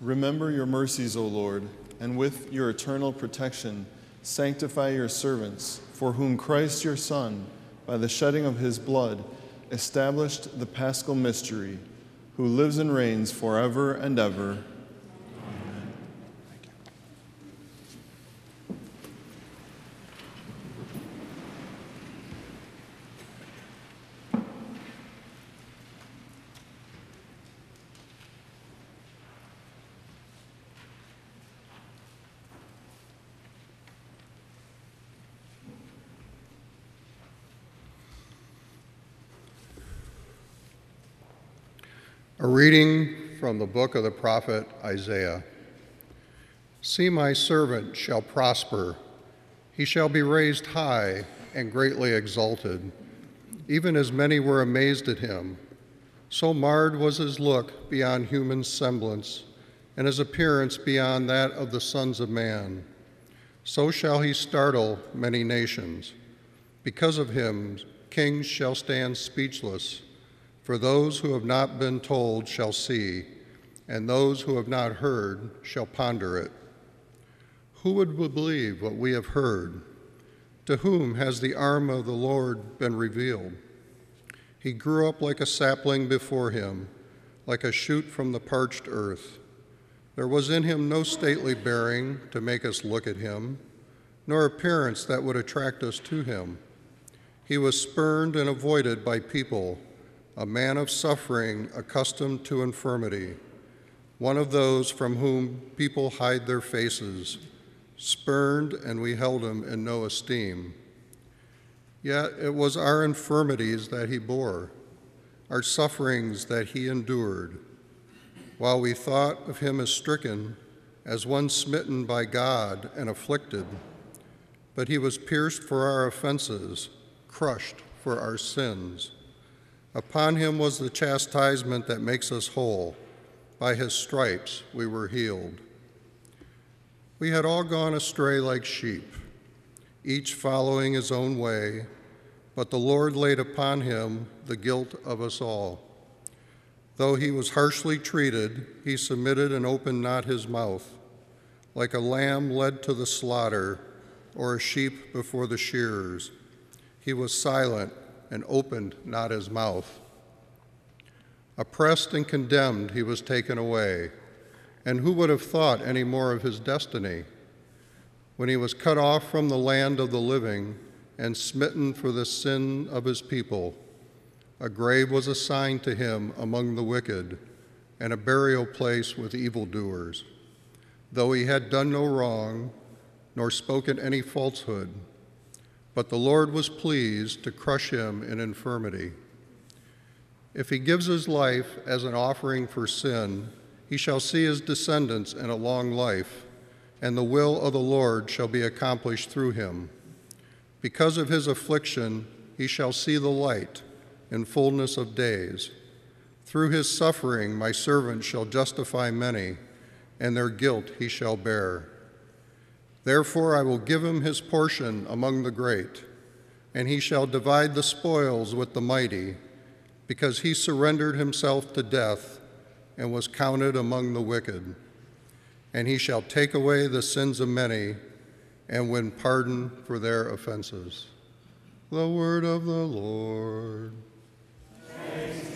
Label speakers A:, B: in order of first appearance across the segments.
A: Remember your mercies, O Lord, and with your eternal protection, sanctify your servants, for whom Christ your Son, by the shedding of his blood, established the paschal mystery, who lives and reigns forever and ever.
B: A reading from the book of the prophet Isaiah. See, my servant shall prosper. He shall be raised high and greatly exalted, even as many were amazed at him. So marred was his look beyond human semblance, and his appearance beyond that of the sons of man. So shall he startle many nations. Because of him, kings shall stand speechless. For those who have not been told shall see, and those who have not heard shall ponder it. Who would believe what we have heard? To whom has the arm of the Lord been revealed? He grew up like a sapling before him, like a shoot from the parched earth. There was in him no stately bearing to make us look at him, nor appearance that would attract us to him. He was spurned and avoided by people a man of suffering, accustomed to infirmity, one of those from whom people hide their faces, spurned, and we held him in no esteem. Yet it was our infirmities that he bore, our sufferings that he endured, while we thought of him as stricken, as one smitten by God and afflicted. But he was pierced for our offenses, crushed for our sins. Upon him was the chastisement that makes us whole. By his stripes we were healed. We had all gone astray like sheep, each following his own way, but the Lord laid upon him the guilt of us all. Though he was harshly treated, he submitted and opened not his mouth. Like a lamb led to the slaughter, or a sheep before the shearers, he was silent and opened not his mouth. Oppressed and condemned, he was taken away. And who would have thought any more of his destiny? When he was cut off from the land of the living and smitten for the sin of his people, a grave was assigned to him among the wicked, and a burial place with evildoers. Though he had done no wrong, nor spoken any falsehood, but the Lord was pleased to crush him in infirmity. If he gives his life as an offering for sin, he shall see his descendants in a long life, and the will of the Lord shall be accomplished through him. Because of his affliction, he shall see the light in fullness of days. Through his suffering, my servant shall justify many, and their guilt he shall bear. Therefore, I will give him his portion among the great, and he shall divide the spoils with the mighty, because he surrendered himself to death and was counted among the wicked. And he shall take away the sins of many and win pardon for their offenses. The word of the Lord.
C: in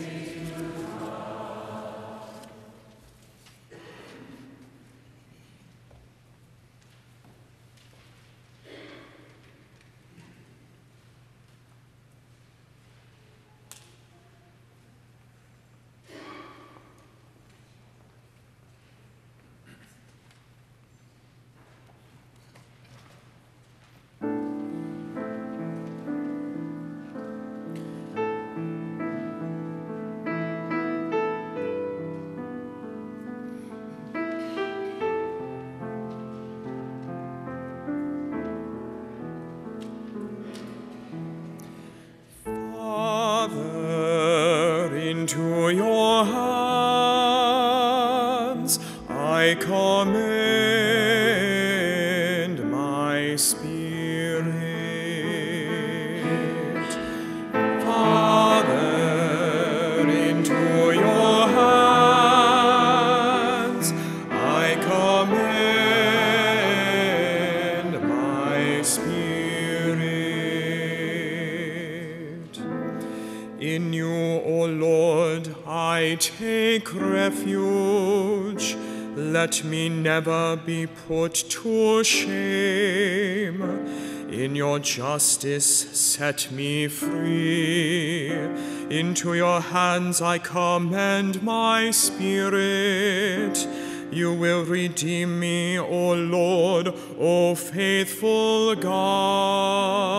C: Let me never be put to shame. In your justice, set me free. Into your hands I commend my spirit. You will redeem me, O Lord, O faithful God.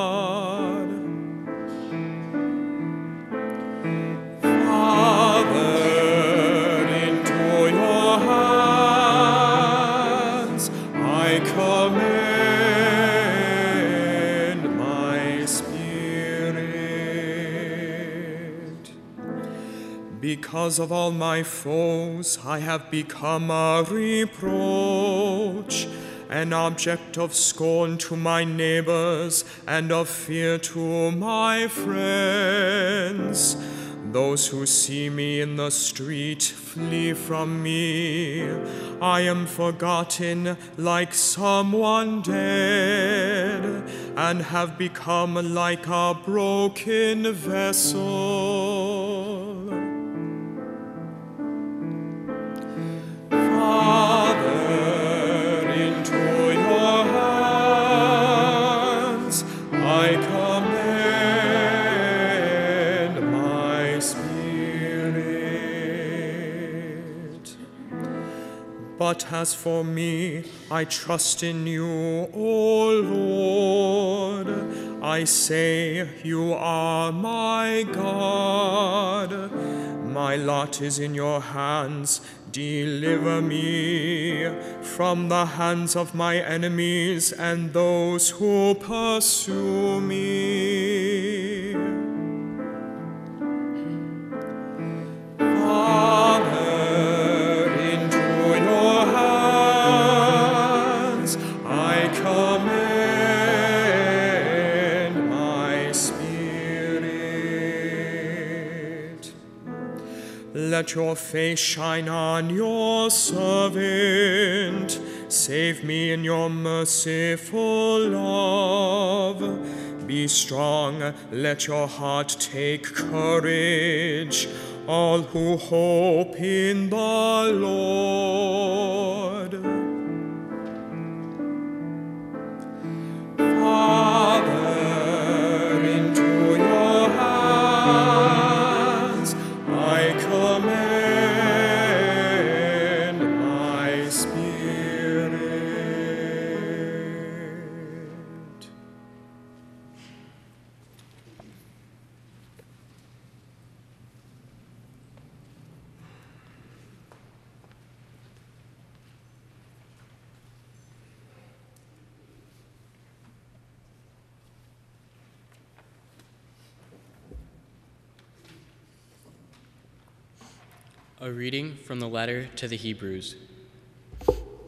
C: Because of all my foes, I have become a reproach, an object of scorn to my neighbors and of fear to my friends. Those who see me in the street flee from me. I am forgotten like someone dead, and have become like a broken vessel. But as for me, I trust in you, O Lord. I say, You are my God. My lot is in your hands. Deliver me from the hands of my enemies and those who pursue me. Let your face shine on your servant. Save me in your merciful love. Be strong, let your heart take courage. All who hope in the Lord. Father,
D: A reading from the letter to the Hebrews.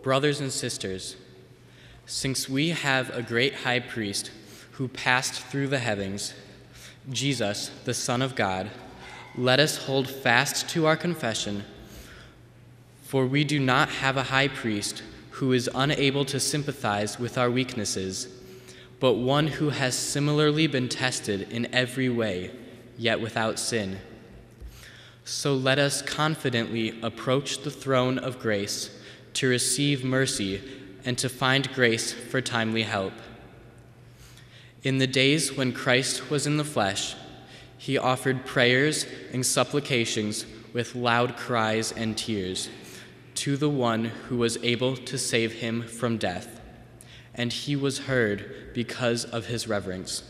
D: Brothers and sisters, since we have a great high priest who passed through the heavens, Jesus, the Son of God, let us hold fast to our confession. For we do not have a high priest who is unable to sympathize with our weaknesses, but one who has similarly been tested in every way, yet without sin. So let us confidently approach the throne of grace to receive mercy and to find grace for timely help. In the days when Christ was in the flesh, he offered prayers and supplications with loud cries and tears to the one who was able to save him from death, and he was heard because of his reverence.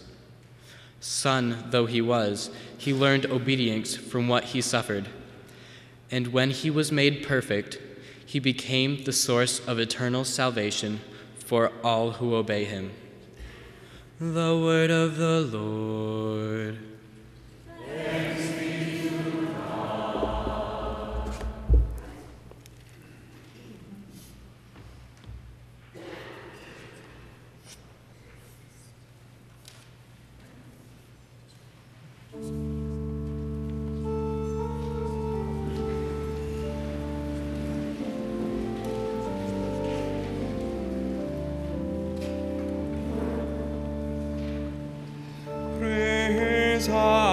D: Son though he was, he learned obedience from what he suffered. And when he was made perfect, he became the source of eternal salvation for all who obey him. The word of the Lord.
C: Praise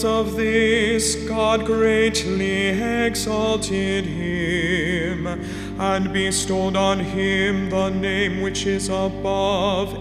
C: Because of this, God greatly exalted him and bestowed on him the name which is above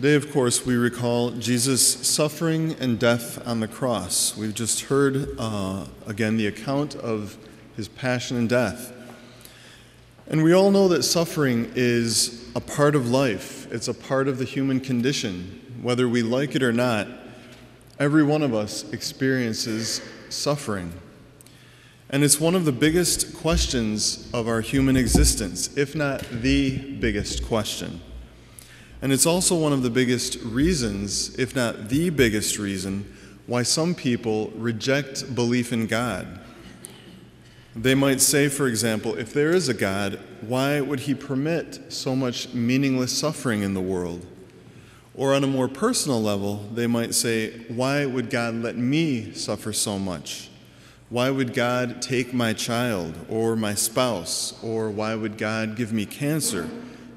A: Today, of course, we recall Jesus' suffering and death on the cross. We've just heard uh, again the account of his passion and death. And we all know that suffering is a part of life, it's a part of the human condition. Whether we like it or not, every one of us experiences suffering. And it's one of the biggest questions of our human existence, if not the biggest question. And it's also one of the biggest reasons, if not the biggest reason, why some people reject belief in God. They might say, for example, if there is a God, why would he permit so much meaningless suffering in the world? Or on a more personal level, they might say, why would God let me suffer so much? Why would God take my child or my spouse? Or why would God give me cancer?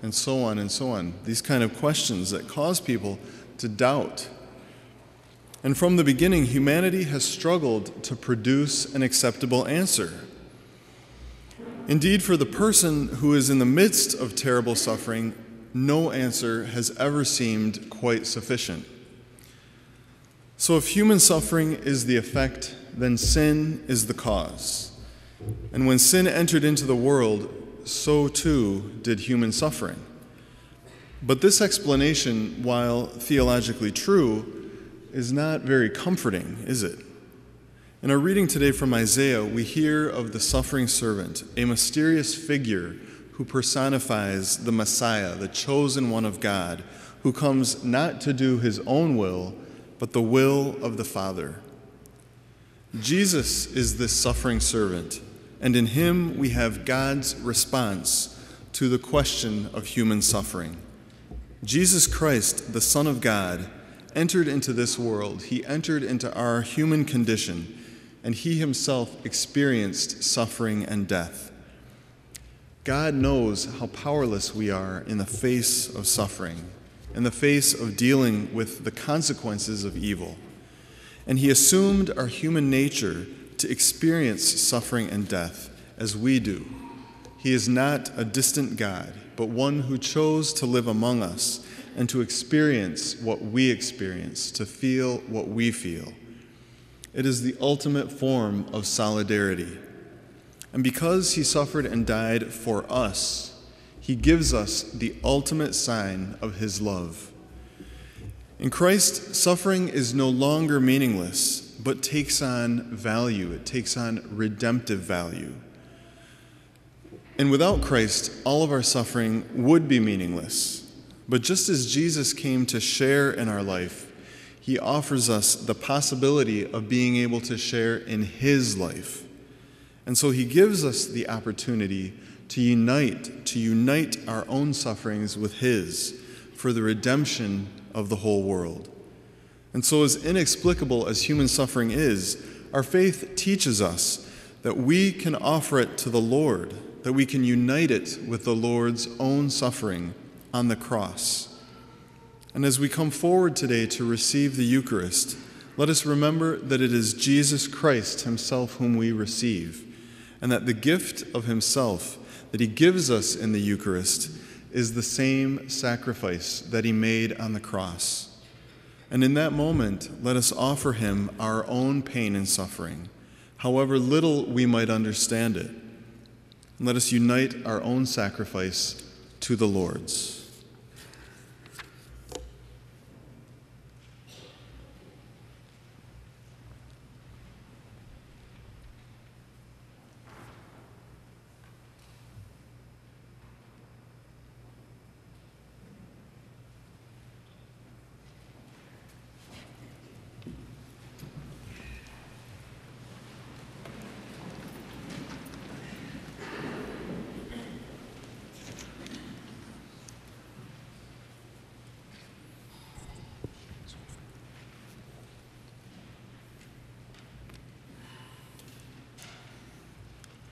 A: And so on and so on. These kind of questions that cause people to doubt. And from the beginning, humanity has struggled to produce an acceptable answer. Indeed, for the person who is in the midst of terrible suffering, no answer has ever seemed quite sufficient. So, if human suffering is the effect, then sin is the cause. And when sin entered into the world, so too did human suffering. But this explanation, while theologically true, is not very comforting, is it? In our reading today from Isaiah, we hear of the suffering servant, a mysterious figure who personifies the Messiah, the chosen one of God, who comes not to do his own will, but the will of the Father. Jesus is this suffering servant and in him we have God's response to the question of human suffering. Jesus Christ, the Son of God, entered into this world. He entered into our human condition, and he himself experienced suffering and death. God knows how powerless we are in the face of suffering, in the face of dealing with the consequences of evil. And he assumed our human nature to experience suffering and death as we do. He is not a distant God, but one who chose to live among us and to experience what we experience, to feel what we feel. It is the ultimate form of solidarity. And because he suffered and died for us, he gives us the ultimate sign of his love. In Christ, suffering is no longer meaningless but takes on value, it takes on redemptive value. And without Christ, all of our suffering would be meaningless. But just as Jesus came to share in our life, he offers us the possibility of being able to share in his life. And so he gives us the opportunity to unite, to unite our own sufferings with his for the redemption of the whole world. And so, as inexplicable as human suffering is, our faith teaches us that we can offer it to the Lord, that we can unite it with the Lord's own suffering on the cross. And as we come forward today to receive the Eucharist, let us remember that it is Jesus Christ Himself whom we receive, and that the gift of Himself that He gives us in the Eucharist is the same sacrifice that He made on the cross. And in that moment, let us offer him our own pain and suffering, however little we might understand it. let us unite our own sacrifice to the Lord's.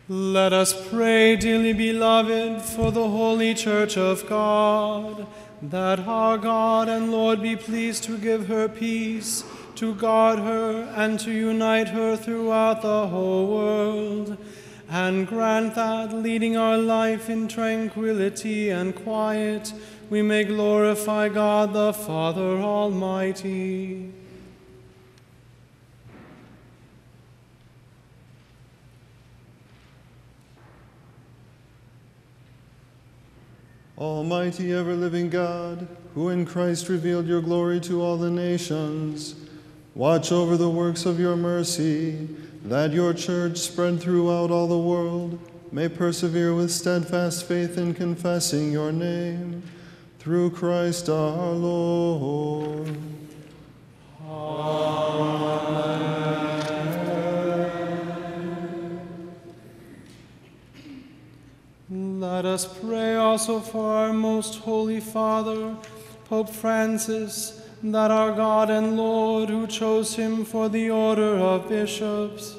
E: Let us pray, dearly beloved, for the holy church of God, that our God and Lord be pleased to give her peace, to guard her, and to unite her throughout the whole world, and grant that, leading our life in tranquility and quiet, we may glorify God the Father Almighty.
A: Almighty ever living God, who in Christ revealed your glory to all the nations, watch over the works of your mercy, that your church, spread throughout all the world, may persevere with steadfast faith in confessing your name. Through Christ our Lord.
E: Let us pray also for our most holy Father, Pope Francis, that our God and Lord, who chose him for the order of bishops,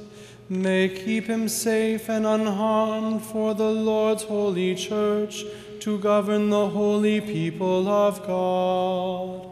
E: may keep him safe and unharmed for the Lord's holy church to govern the holy people of God.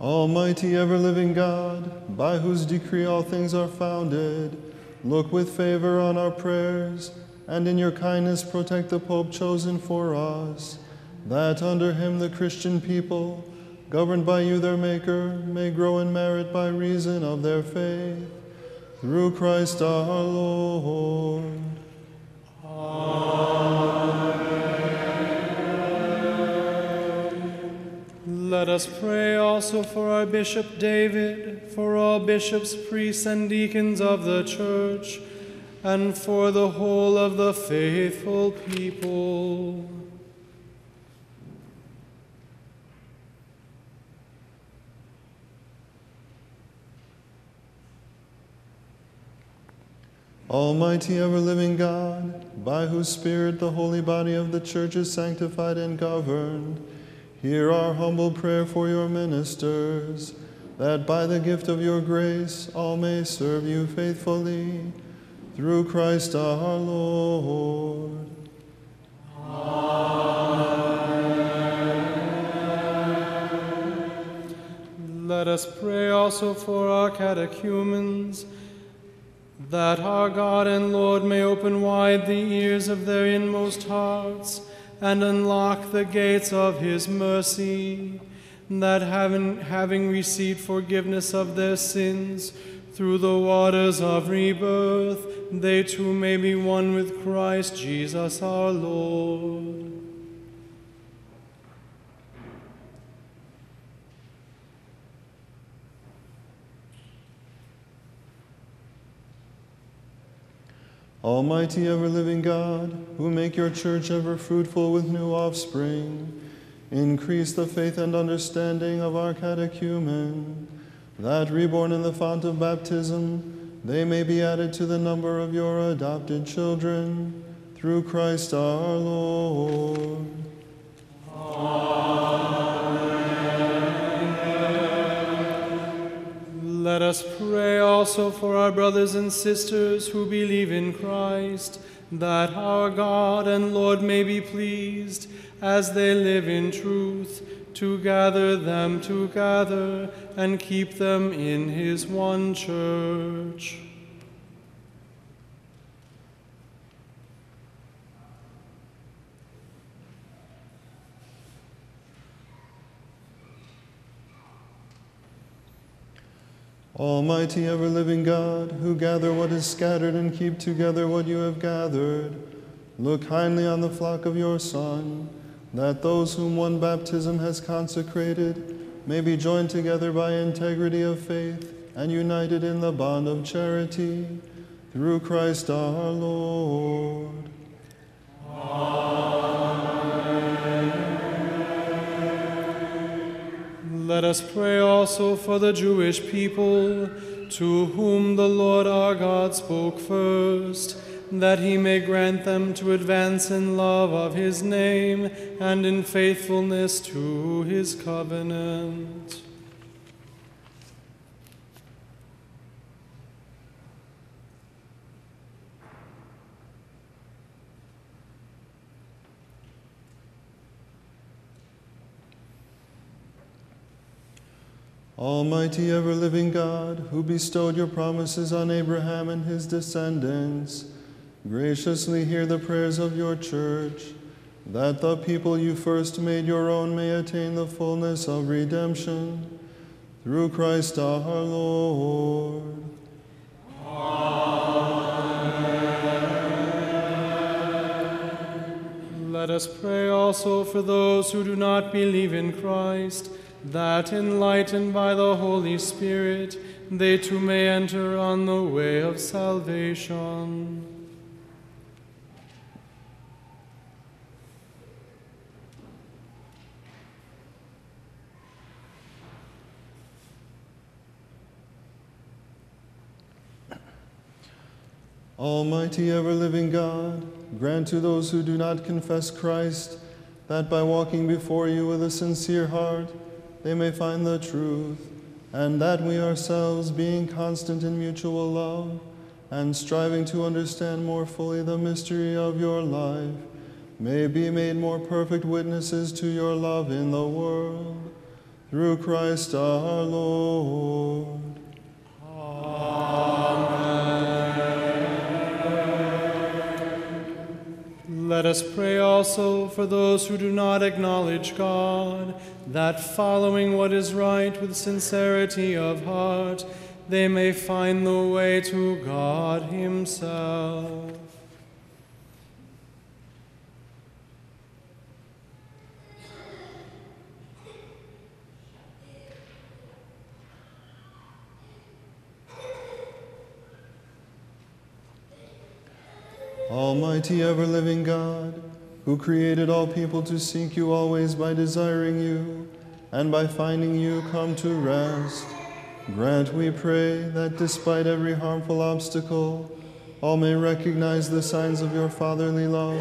A: Almighty ever living God, by whose decree all things are founded, look with favor on our prayers, and in your kindness protect the Pope chosen for us, that under him the Christian people, governed by you their Maker, may grow in merit by reason of their faith. Through Christ our Lord.
E: Let us pray also for our Bishop David, for all bishops, priests, and deacons of the church, and for the whole of the faithful people.
A: Almighty ever living God, by whose Spirit the holy body of the church is sanctified and governed, hear our humble prayer for your ministers, that by the gift of your grace all may serve you faithfully. Through Christ our Lord.
E: Let us pray also for our catechumens, that our God and Lord may open wide the ears of their inmost hearts and unlock the gates of his mercy, that having, having received forgiveness of their sins through the waters of rebirth, they too may be one with Christ Jesus our Lord.
A: Almighty ever living God, who make your church ever fruitful with new offspring, increase the faith and understanding of our catechumen, that reborn in the font of baptism, they may be added to the number of your adopted children, through Christ our Lord.
E: Let us pray also for our brothers and sisters who believe in Christ, that our God and Lord may be pleased, as they live in truth, to gather them together and keep them in his one church.
A: Almighty ever living God, who gather what is scattered and keep together what you have gathered, look kindly on the flock of your Son, that those whom one baptism has consecrated may be joined together by integrity of faith and united in the bond of charity. Through Christ our Lord.
E: Let us pray also for the Jewish people, to whom the Lord our God spoke first, that he may grant them to advance in love of his name and in faithfulness to his covenant.
A: Almighty ever living God, who bestowed your promises on Abraham and his descendants, graciously hear the prayers of your church, that the people you first made your own may attain the fullness of redemption. Through Christ our Lord. Amen.
E: Let us pray also for those who do not believe in Christ, that enlightened by the Holy Spirit, they too may enter on the way of salvation.
A: Almighty ever living God, grant to those who do not confess Christ that by walking before you with a sincere heart they may find the truth, and that we ourselves, being constant in mutual love and striving to understand more fully the mystery of your life, may be made more perfect witnesses to your love in the world. Through Christ our Lord.
E: Let us pray also for those who do not acknowledge God, that following what is right with sincerity of heart, they may find the way to God Himself.
A: Almighty ever living God, who created all people to seek you always by desiring you, and by finding you come to rest, grant, we pray, that despite every harmful obstacle, all may recognize the signs of your fatherly love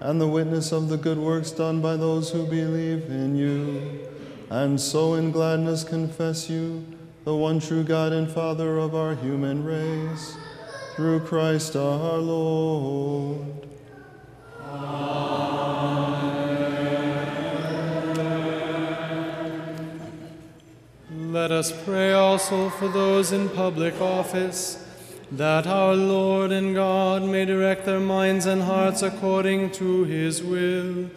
A: and the witness of the good works done by those who believe in you, and so in gladness confess you, the one true God and Father of our human race through Christ our Lord.
E: Let us pray also for those in public office, that our Lord and God may direct their minds and hearts according to his will,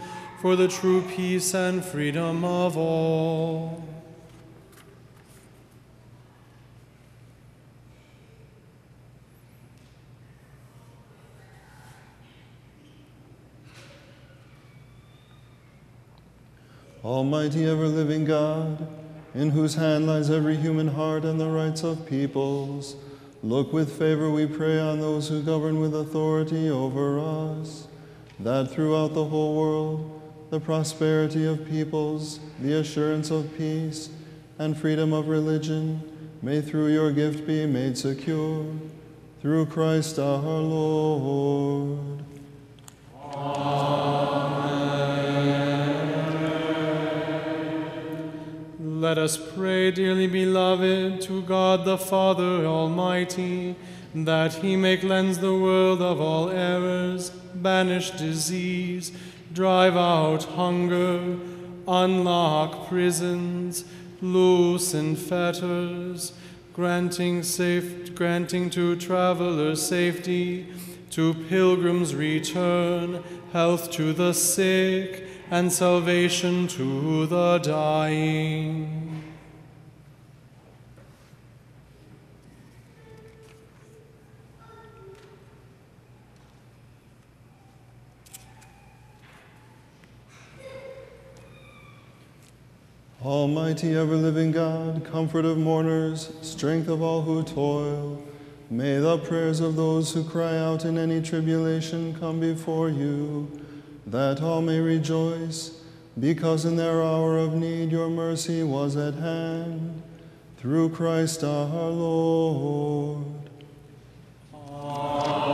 E: for the true peace and freedom of all.
A: Almighty ever living God, in whose hand lies every human heart and the rights of peoples, look with favor, we pray, on those who govern with authority over us, that throughout the whole world the prosperity of peoples, the assurance of peace, and freedom of religion may through your gift be made secure. Through Christ our Lord.
E: Let us pray, dearly beloved, to God the Father Almighty, that he may cleanse the world of all errors, banish disease, drive out hunger, unlock prisons, loosen fetters, granting safe granting to travelers safety, to pilgrims return, health to the sick, and salvation to the dying.
A: Almighty ever living God, comfort of mourners, strength of all who toil, may the prayers of those who cry out in any tribulation come before you, that all may rejoice, because in their hour of need your mercy was at hand. Through Christ our Lord. Amen.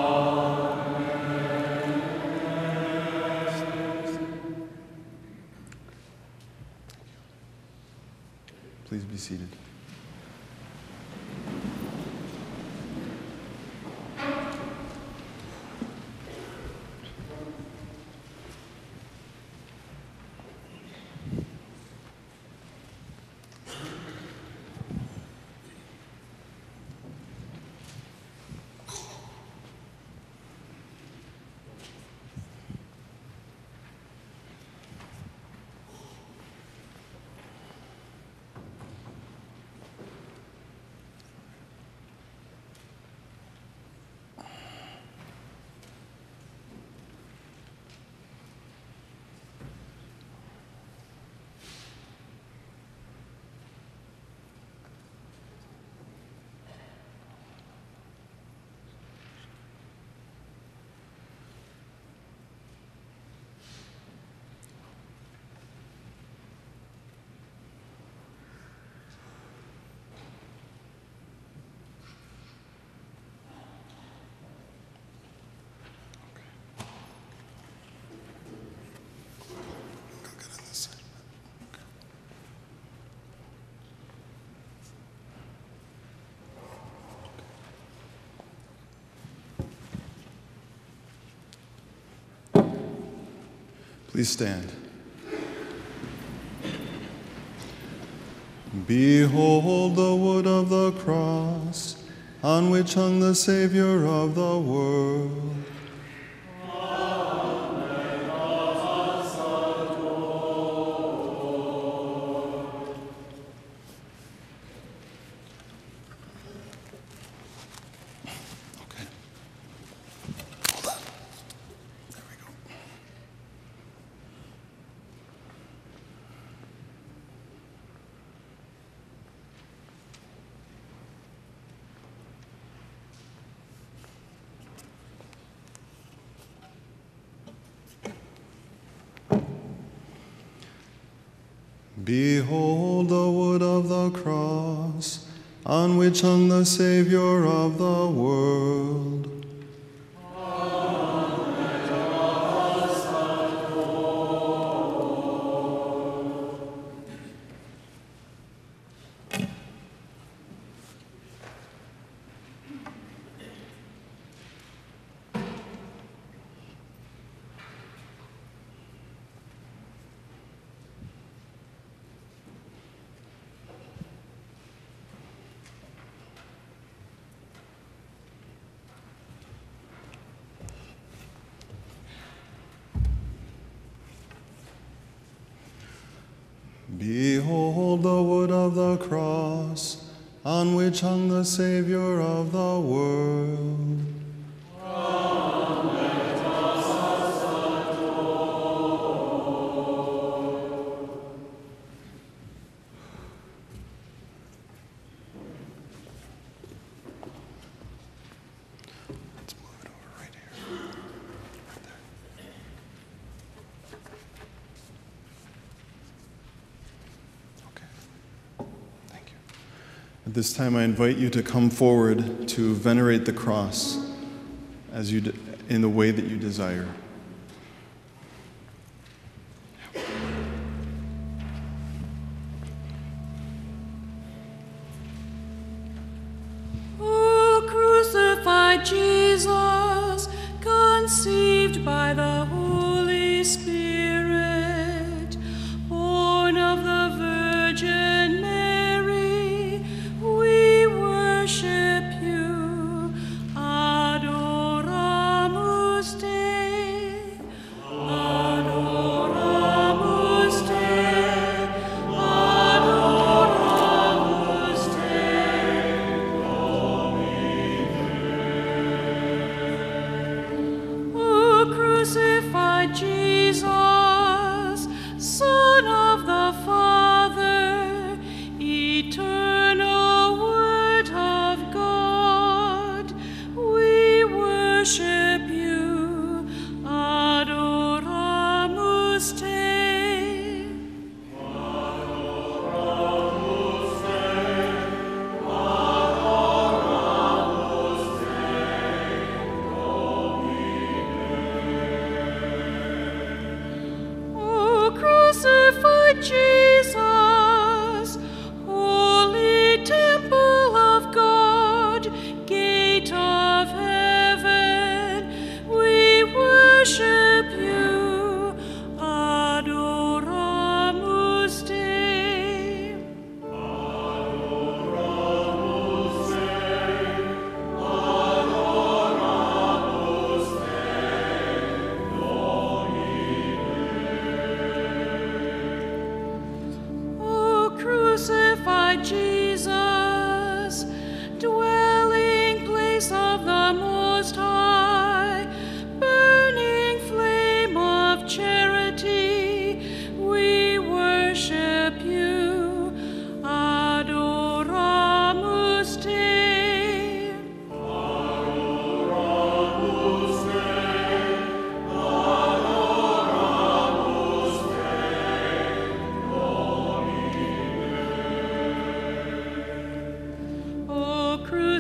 A: Please be seated.
F: Please stand. Behold the wood of the cross on which hung the Savior of the world. the wood of the cross on which hung the Savior this time, I invite you to come forward to venerate the cross as you, in the way that you desire.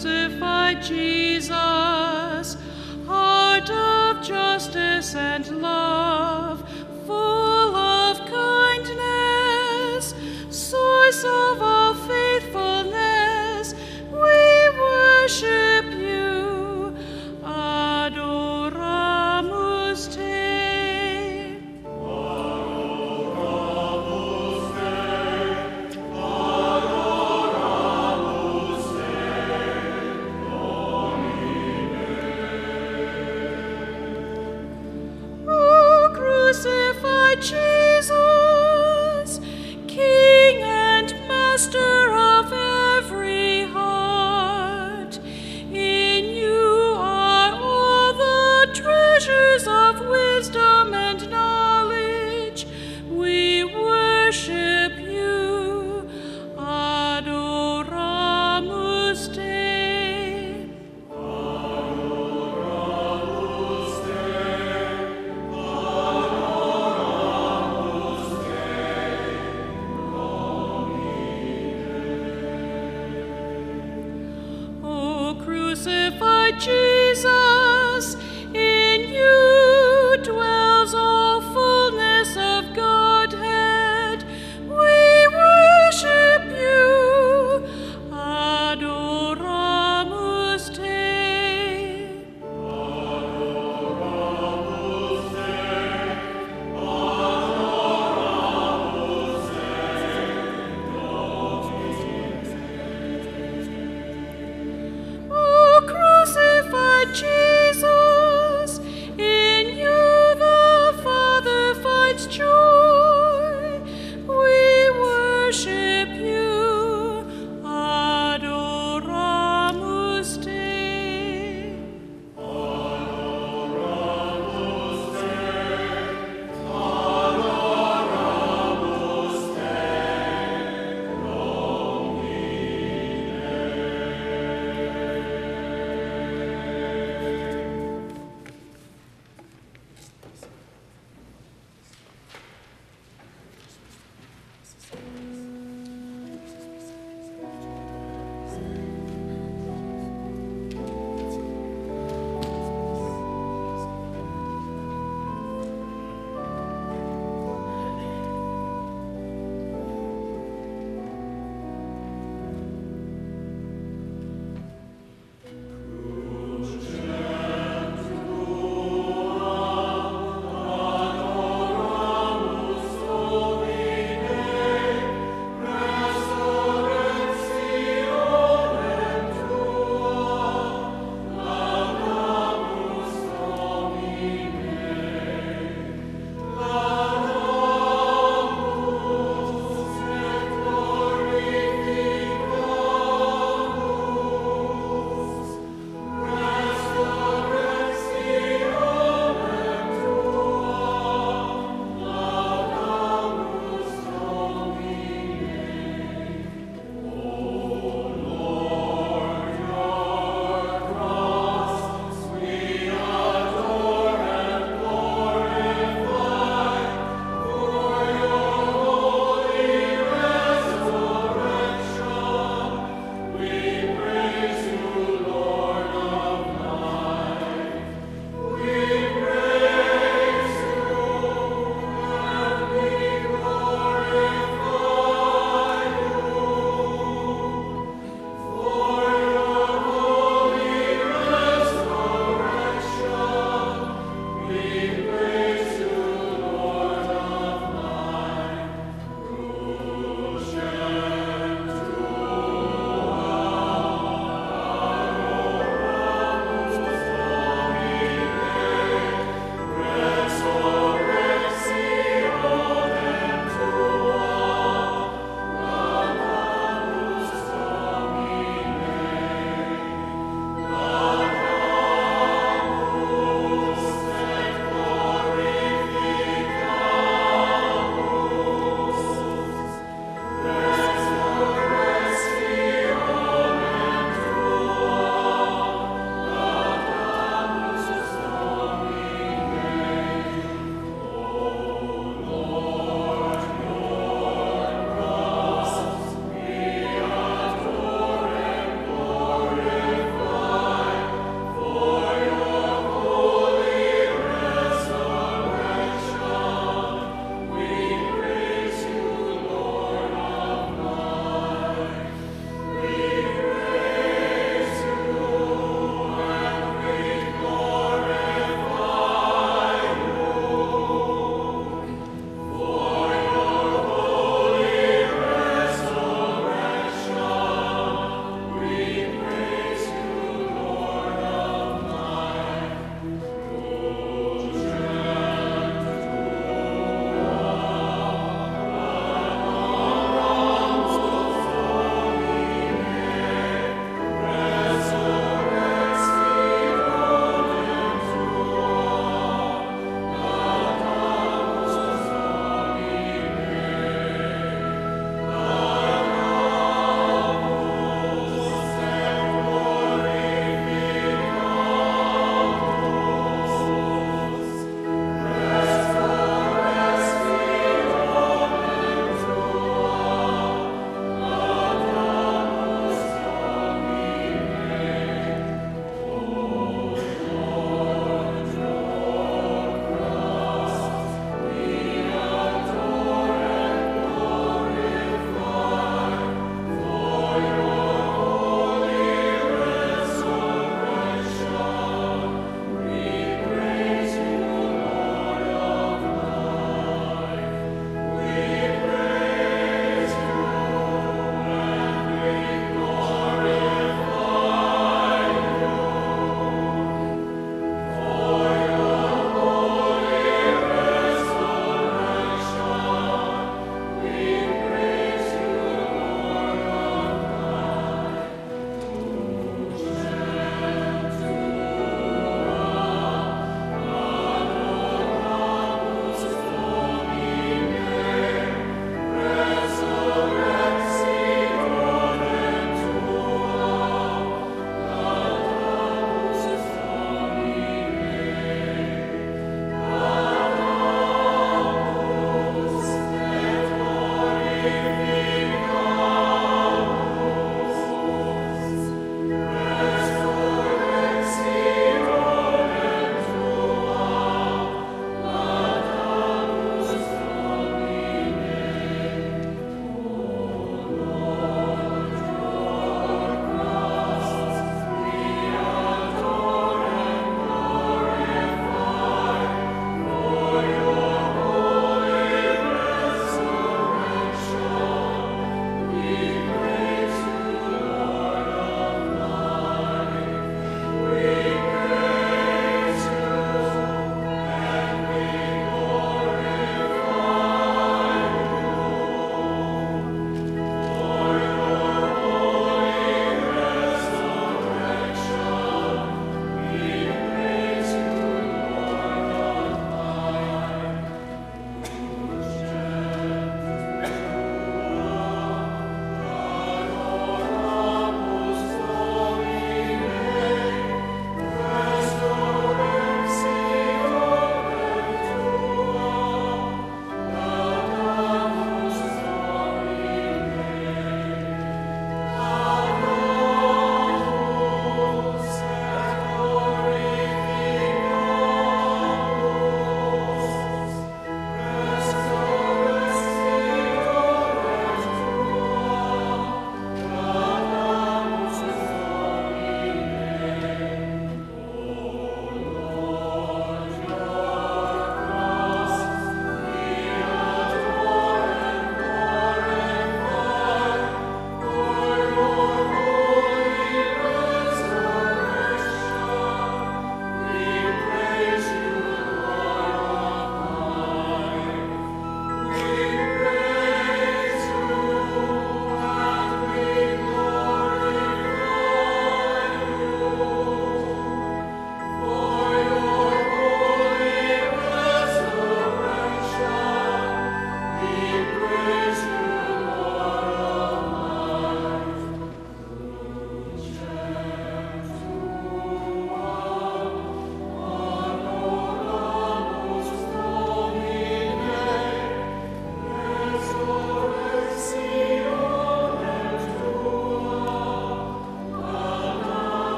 G: crucified Jesus, heart of justice and love,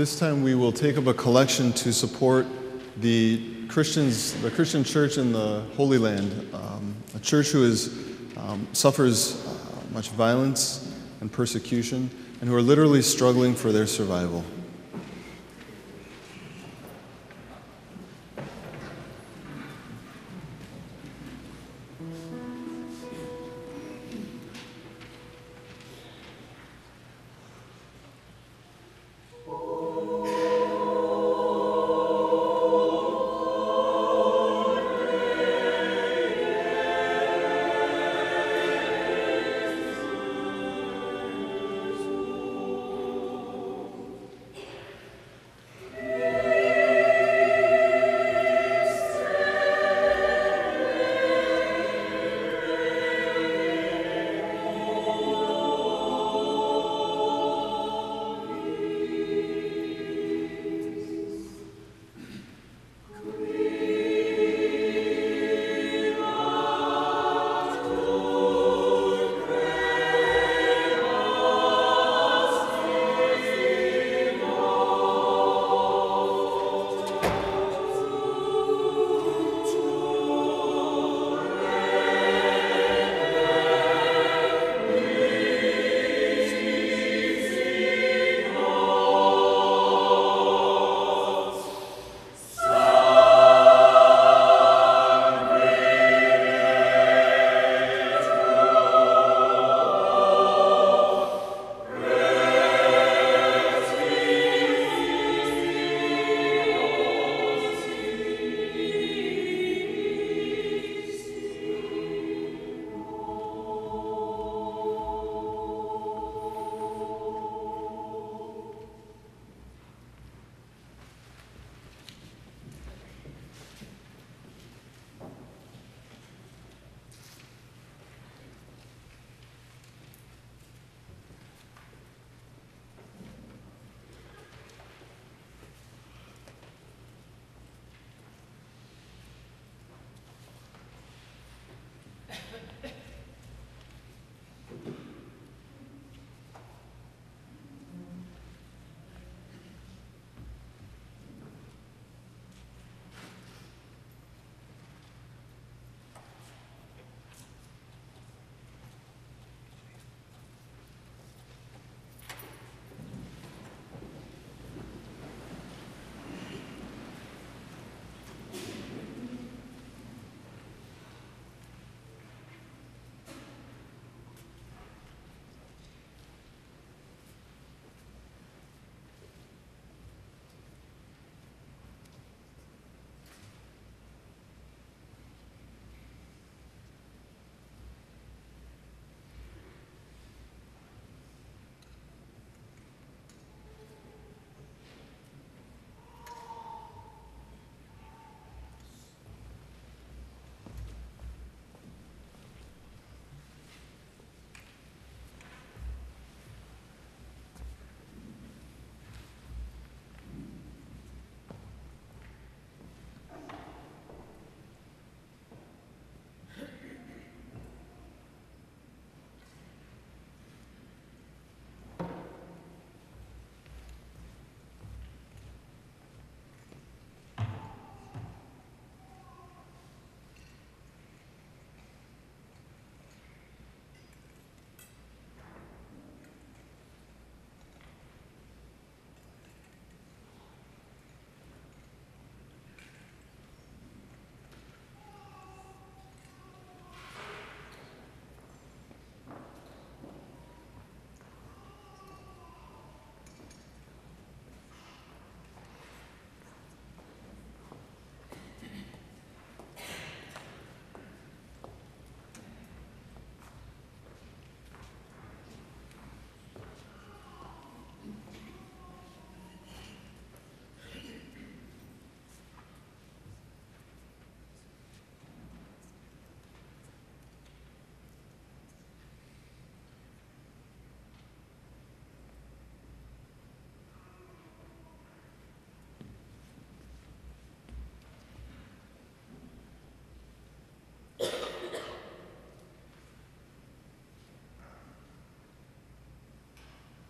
A: this time, we will take up a collection to support the Christians, the Christian church in the Holy Land, um, a church who is, um, suffers uh, much violence and persecution, and who are literally struggling for their survival.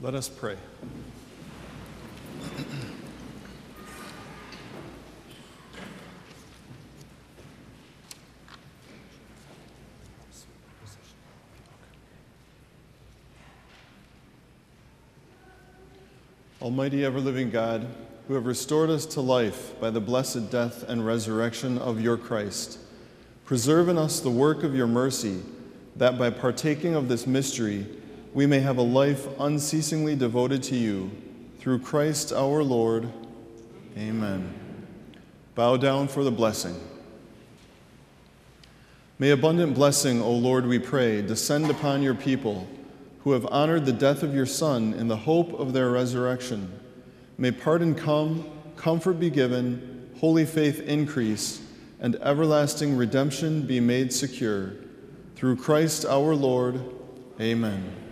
A: Let us pray. Almighty ever living God, who have restored us to life by the blessed death and resurrection of your Christ, preserve in us the work of your mercy, that by partaking of this mystery we may have a life unceasingly devoted to you. Through Christ our Lord. Amen. Bow down for the blessing. May abundant blessing, O Lord, we pray, descend upon your people who have honored the death of your Son in the hope of their resurrection. May pardon come, comfort be given, holy faith increase, and everlasting redemption be made secure. Through Christ our Lord. Amen.